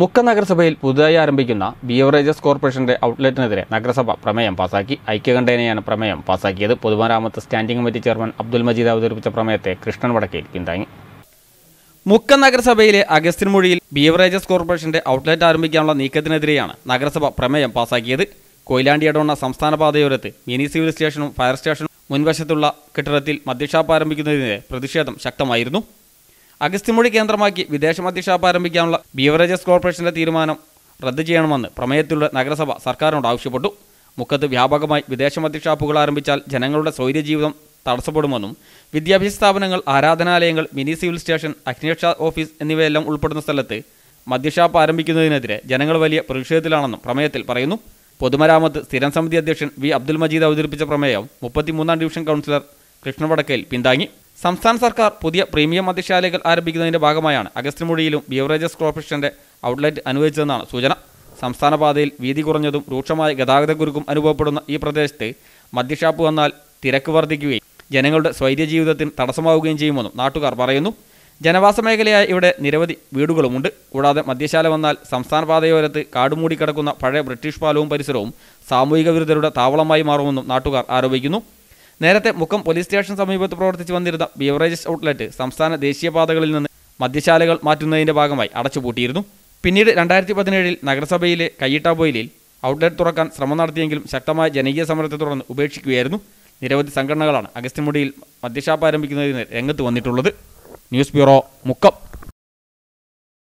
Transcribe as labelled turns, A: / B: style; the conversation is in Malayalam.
A: മുക്കം നഗരസഭയിൽ പുതുതായി ആരംഭിക്കുന്ന ബിയവറേജസ് കോർപ്പറേഷന്റെ ഔട്ട്ലെറ്റിനെതിരെ നഗരസഭ പ്രമേയം പാസാക്കി. ഐക്യകണ്ഠേനയാണ് പ്രമേയം പാസാക്കിയത്. പൊതുമരാമത്ത് standing committee chairman Abdul Majeed അവതരിപ്പിച്ച പ്രമേയത്തെ കൃഷ്ണൻ വടക്കേൽ പിന്താങ്ങി. മുക്ക നഗരസഭയിലെ അഗസ്ത്യൻമൊഴിയിൽ ബിയവറേജസ് കോർപ്പറേഷന്റെ ഔട്ട്ലെറ്റ് ആരംഭിക്കാനുള്ള നീക്കത്തിനെതിരെയാണ് നഗരസഭ പ്രമേയം പാസാക്കിയത്. കൊയിലാണ്ടി അടോണ സംസ്ഥാന പാതയോരത്ത് മിനി സിവിൽ സ്റ്റേഷനും ഫയർ സ്റ്റേഷനും മുൻവശത്തുള്ള കെട്ടിടത്തിൽ മദ്യഷാപ്പ് ആരംഭിക്കുന്നതിനെതിരെ പ്രതിഷേധം ശക്തമായിരുന്നു. അഗസ്ത്യമൊഴി കേന്ദ്രമാക്കി വിദേശ മദ്യഷാപ്പ് ആരംഭിക്കാനുള്ള ബീവറേജസ് കോർപ്പറേഷന്റെ തീരുമാനം റദ്ദു ചെയ്യണമെന്ന് പ്രമേയത്തിലൂടെ നഗരസഭ സർക്കാരിനോട് ആവശ്യപ്പെട്ടു. മുക്കത്ത് വ്യാപകമായി വിദേശ മദ്യഷാപ്പുകൾ ആരംഭിച്ചാൽ ജനങ്ങളുടെ സ്വൈര്യജീവിതം തടസ്സപ്പെടുമെന്നും വിദ്യാഭ്യാസ സ്ഥാപനങ്ങൾ ആരാധനാലയങ്ങൾ മിനി സിവിൽ സ്റ്റേഷൻ അഗ്നിരക്ഷാ ഓഫീസ് എന്നിവയെല്ലാം ഉൾപ്പെടുന്ന സ്ഥലത്ത് മദ്യഷാപ്പ് ആരംഭിക്കുന്നതിനെതിരെ ജനങ്ങൾ വലിയ പ്രതിഷേധത്തിലാണെന്നും പ്രമേയത്തിൽ പറയുന്നു. പൊതുമരാമത്ത് സ്ഥിരം സമിതി അധ്യക്ഷൻ വി അബ്ദുൽ മജീദ് അവതരിപ്പിച്ച പ്രമേയം മുപ്പത്തിമൂന്നാം ഡിവിഷൻ കൗൺസിലർ കൃഷ്ണവടക്കയിൽ പിന്താങ്ങി. സംസ്ഥാന സർക്കാർ പുതിയ പ്രീമിയം മദ്യശാലകൾ ആരംഭിക്കുന്നതിന്റെ ഭാഗമായാണ് അഗസ്ത്യമുടിയിലും ബിയവറേജസ് കോർപ്പറേഷന്റെ ഔട്ട്ലെറ്റ് അനുവദിച്ചതെന്നാണ് സൂചന. സംസ്ഥാന പാതയിൽ വീതി കുറഞ്ഞതും രൂക്ഷമായ ഗതാഗത കുരുക്കും അനുഭവപ്പെടുന്ന ഈ പ്രദേശത്ത് മദ്യഷാപ്പ് വന്നാൽ തിരക്ക് വർദ്ധിക്കുകയും ജനങ്ങളുടെ സ്വൈര്യ ജീവിതത്തിന് തടസ്സമാവുകയും ചെയ്യുമെന്നും നാട്ടുകാർ പറയുന്നു. ജനവാസ മേഖലയായ ഇവിടെ നിരവധി വീടുകളുമുണ്ട്. കൂടാതെ മദ്യശാല വന്നാൽ സംസ്ഥാന പാതയോരത്ത് കാടുമൂടി കിടക്കുന്ന പഴയ ബ്രിട്ടീഷ് പാലവും പരിസരവും സാമൂഹിക വിരുദ്ധരുടെ താവളമായി മാറുമെന്നും നാട്ടുകാർ ആരോപിക്കുന്നു. നേരത്തെ മുഖം പോലീസ് സ്റ്റേഷൻ സമീപത്ത് പ്രവർത്തിച്ചു വന്നിരുന്ന ബീവറേജസ് ഔട്ട്ലെറ്റ് സംസ്ഥാന ദേശീയപാതകളിൽ നിന്ന് മദ്യശാലകൾ മാറ്റുന്നതിന്റെ ഭാഗമായി അടച്ചുപൂട്ടിയിരുന്നു. പിന്നീട് രണ്ടായിരത്തി പതിനേഴിൽ നഗരസഭയിലെ കയ്യിട്ടാബോയിലിൽ ഔട്ട്ലെറ്റ് തുറക്കാൻ ശ്രമം നടത്തിയെങ്കിലും ശക്തമായ ജനകീയ സമരത്തെ തുടർന്ന് ഉപേക്ഷിക്കുകയായിരുന്നു. നിരവധി സംഘടനകളാണ് അഗസ്ത്യമുടിയിൽ മദ്യഷാപ്പ് ആരംഭിക്കുന്നതിന് രംഗത്ത് വന്നിട്ടുള്ളത്. News bureau Mukkam.